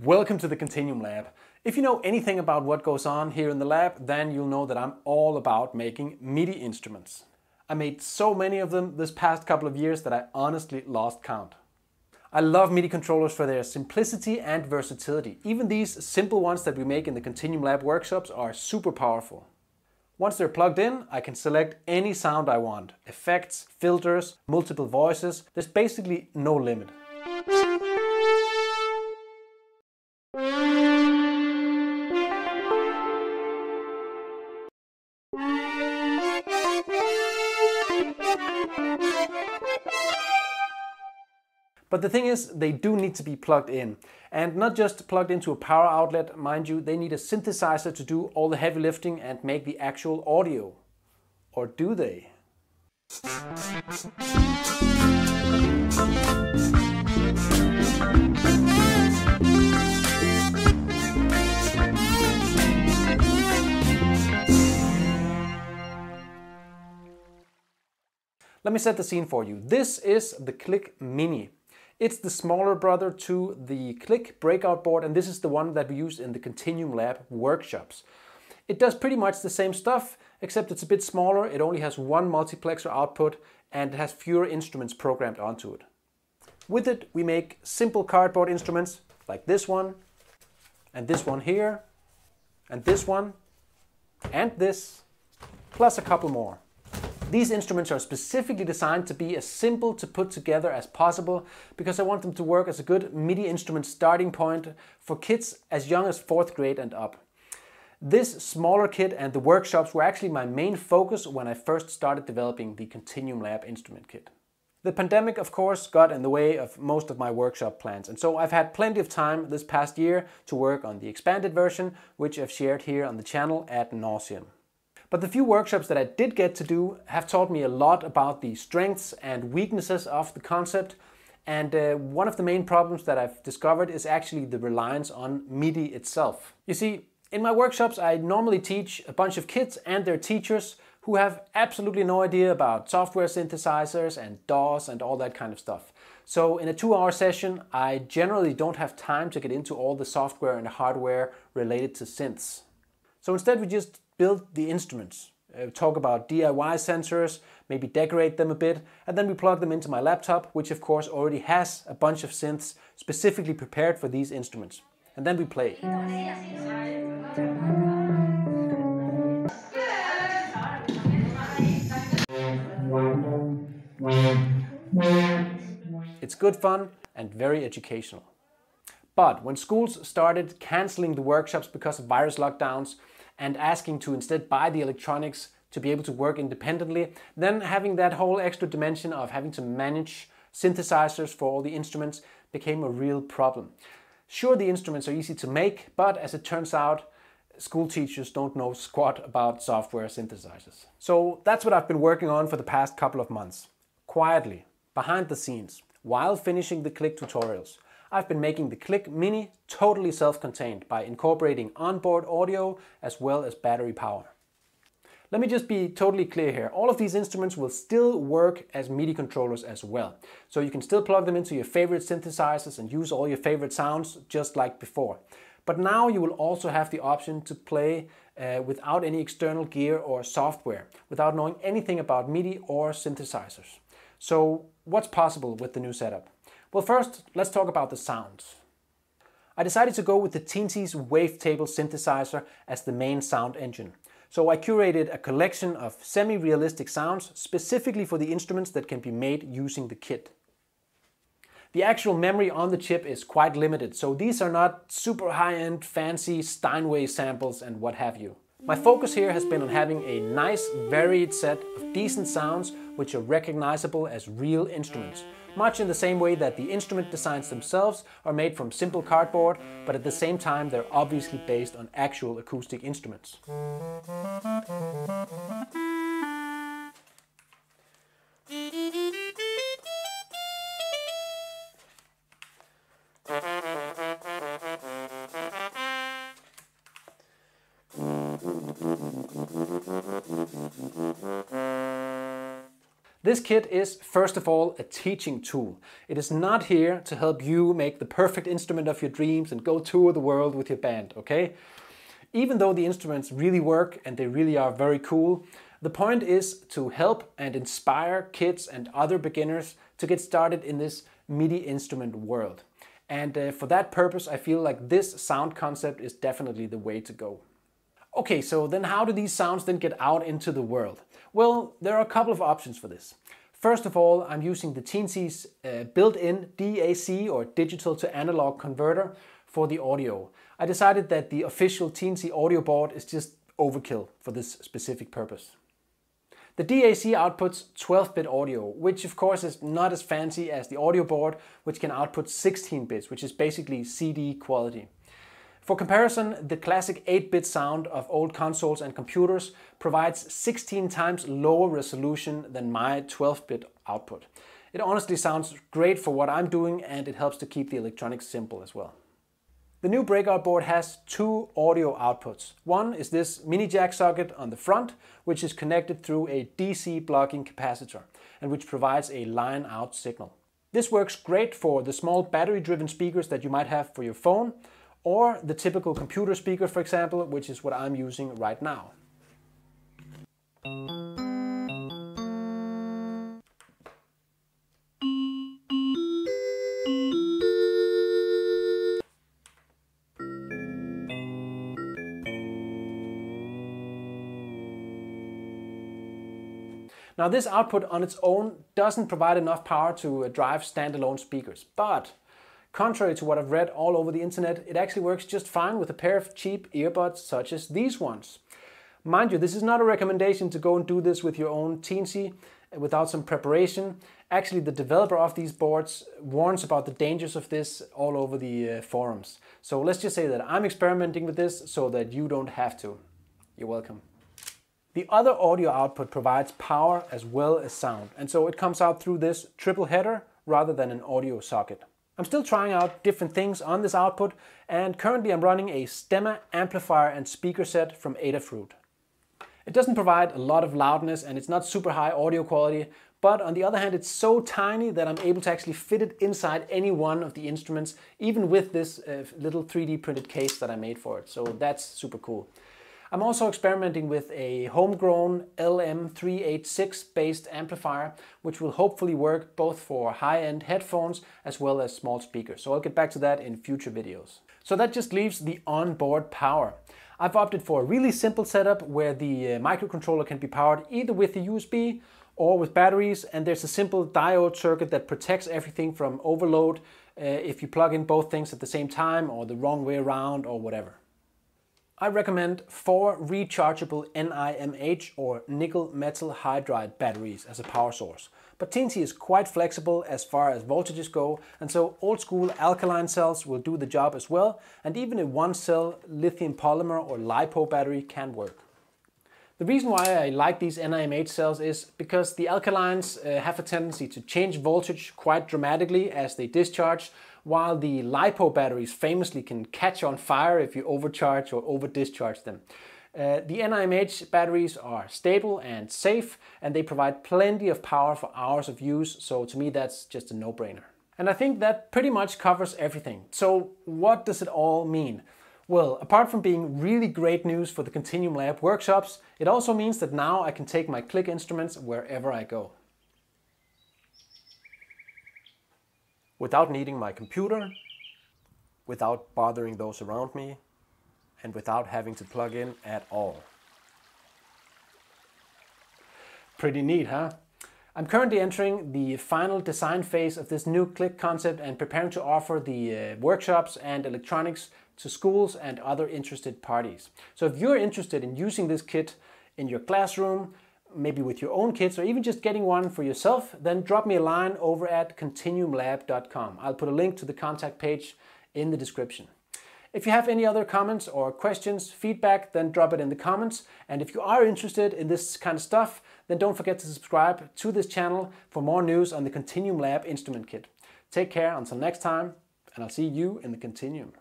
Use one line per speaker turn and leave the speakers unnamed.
Welcome to the KontinuumLAB. If you know anything about what goes on here in the lab, then you'll know that I'm all about making MIDI instruments. I made so many of them this past couple of years that I honestly lost count. I love MIDI controllers for their simplicity and versatility. Even these simple ones that we make in the KontinuumLAB workshops are super powerful. Once they're plugged in, I can select any sound I want. Effects, filters, multiple voices. There's basically no limit. But the thing is, they do need to be plugged in. And not just plugged into a power outlet, mind you, they need a synthesizer to do all the heavy lifting and make the actual audio. Or do they? Let me set the scene for you. This is the KLIK Mini. It's the smaller brother to the KLIK breakout board and this is the one that we use in the KontinuumLAB workshops. It does pretty much the same stuff except it's a bit smaller, it only has one multiplexer output and it has fewer instruments programmed onto it. With it we make simple cardboard instruments like this one and this one here and this one and this plus a couple more. These instruments are specifically designed to be as simple to put together as possible because I want them to work as a good MIDI instrument starting point for kids as young as 4th grade and up. This smaller kit and the workshops were actually my main focus when I first started developing the KontinuumLAB instrument kit. The pandemic, of course, got in the way of most of my workshop plans, and so I've had plenty of time this past year to work on the expanded version, which I've shared here on the channel ad nauseum. But the few workshops that I did get to do have taught me a lot about the strengths and weaknesses of the concept. And uh, one of the main problems that I've discovered is actually the reliance on MIDI itself. You see, in my workshops, I normally teach a bunch of kids and their teachers who have absolutely no idea about software synthesizers and DAWs and all that kind of stuff. So in a two hour session, I generally don't have time to get into all the software and hardware related to synths. So instead we just build the instruments, uh, talk about DIY sensors, maybe decorate them a bit, and then we plug them into my laptop, which of course already has a bunch of synths specifically prepared for these instruments. And then we play. It's good fun and very educational. But when schools started canceling the workshops because of virus lockdowns, and asking to instead buy the electronics to be able to work independently, then having that whole extra dimension of having to manage synthesizers for all the instruments became a real problem. Sure, the instruments are easy to make, but as it turns out, school teachers don't know squat about software synthesizers. So that's what I've been working on for the past couple of months. Quietly, behind the scenes, while finishing the KLIK tutorials. I've been making the KLIK Mini totally self-contained by incorporating onboard audio as well as battery power. Let me just be totally clear here. All of these instruments will still work as MIDI controllers as well. So you can still plug them into your favorite synthesizers and use all your favorite sounds just like before. But now you will also have the option to play uh, without any external gear or software, without knowing anything about MIDI or synthesizers. So what's possible with the new setup? Well, first, let's talk about the sounds. I decided to go with the Teensy's Wavetable synthesizer as the main sound engine. So I curated a collection of semi-realistic sounds specifically for the instruments that can be made using the kit. The actual memory on the chip is quite limited, so these are not super high-end fancy Steinway samples and what have you. My focus here has been on having a nice varied set of decent sounds which are recognizable as real instruments, much in the same way that the instrument designs themselves are made from simple cardboard, but at the same time they're obviously based on actual acoustic instruments. This kit is, first of all, a teaching tool. It is not here to help you make the perfect instrument of your dreams and go tour the world with your band, okay? Even though the instruments really work and they really are very cool, the point is to help and inspire kids and other beginners to get started in this MIDI instrument world. And uh, for that purpose, I feel like this sound concept is definitely the way to go. Okay, so then how do these sounds then get out into the world? Well, there are a couple of options for this. First of all, I'm using the Teensy's uh, built-in DAC or digital to analog converter for the audio. I decided that the official Teensy audio board is just overkill for this specific purpose. The DAC outputs 12-bit audio, which of course is not as fancy as the audio board, which can output 16 bits, which is basically CD quality. For comparison, the classic 8-bit sound of old consoles and computers provides 16 times lower resolution than my 12-bit output. It honestly sounds great for what I'm doing and it helps to keep the electronics simple as well. The new breakout board has two audio outputs. One is this mini jack socket on the front, which is connected through a DC blocking capacitor and which provides a line out signal. This works great for the small battery driven speakers that you might have for your phone or the typical computer speaker, for example, which is what I'm using right now. Now this output on its own doesn't provide enough power to uh, drive standalone speakers, but contrary to what I've read all over the internet, it actually works just fine with a pair of cheap earbuds such as these ones. Mind you, this is not a recommendation to go and do this with your own Teensy uh, without some preparation. Actually, the developer of these boards warns about the dangers of this all over the uh, forums. So let's just say that I'm experimenting with this so that you don't have to. You're welcome. The other audio output provides power as well as sound, and so it comes out through this triple header rather than an audio socket. I'm still trying out different things on this output, and currently I'm running a Stemma amplifier and speaker set from Adafruit. It doesn't provide a lot of loudness and it's not super high audio quality, but on the other hand it's so tiny that I'm able to actually fit it inside any one of the instruments, even with this uh, little 3D printed case that I made for it, so that's super cool. I'm also experimenting with a homegrown LM386 based amplifier, which will hopefully work both for high-end headphones as well as small speakers. So I'll get back to that in future videos. So that just leaves the onboard power. I've opted for a really simple setup where the uh, microcontroller can be powered either with the USB or with batteries and there's a simple diode circuit that protects everything from overload uh, if you plug in both things at the same time or the wrong way around or whatever. I recommend four rechargeable NIMH or nickel metal hydride batteries as a power source. But Teensy is quite flexible as far as voltages go and so old school alkaline cells will do the job as well and even a one cell lithium polymer or LiPo battery can work. The reason why I like these NIMH cells is because the alkalines uh, have a tendency to change voltage quite dramatically as they discharge while the LiPo batteries famously can catch on fire if you overcharge or over discharge them. Uh, the NIMH batteries are stable and safe and they provide plenty of power for hours of use, so to me that's just a no-brainer. And I think that pretty much covers everything. So what does it all mean? Well, apart from being really great news for the KontinuumLAB workshops, it also means that now I can take my KLIK instruments wherever I go. Without needing my computer, without bothering those around me, and without having to plug in at all. Pretty neat, huh? I'm currently entering the final design phase of this new KLIK concept and preparing to offer the uh, workshops and electronics to schools and other interested parties. So if you're interested in using this kit in your classroom, maybe with your own kids or even just getting one for yourself, then drop me a line over at kontinuumlab.com. I'll put a link to the contact page in the description. If you have any other comments or questions, feedback, then drop it in the comments. And if you are interested in this kind of stuff, then don't forget to subscribe to this channel for more news on the KontinuumLAB instrument kit. Take care until next time, and I'll see you in the Kontinuum.